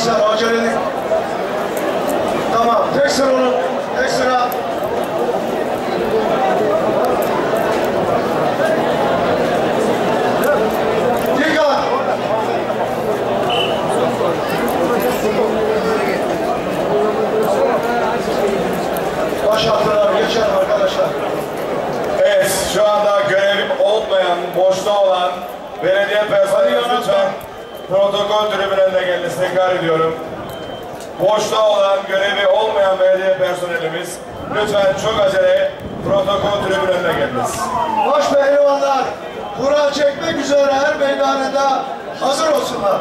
Arkadaşlar acelelik. Tamam. Tek sıra onun. Tek sıra. Dikkat. Baş attılar. Geçelim arkadaşlar. Evet, şu anda görev olmayan, boşta olan belediye personeli lütfen protokol tribünlerine geliniz. Tekrar ediyorum. Boşta olan, görevi olmayan belediye personelimiz lütfen çok acele protokol tribünlerine geliniz. Baş pehlivanlar kura çekmek üzere her meydanında hazır olsunlar.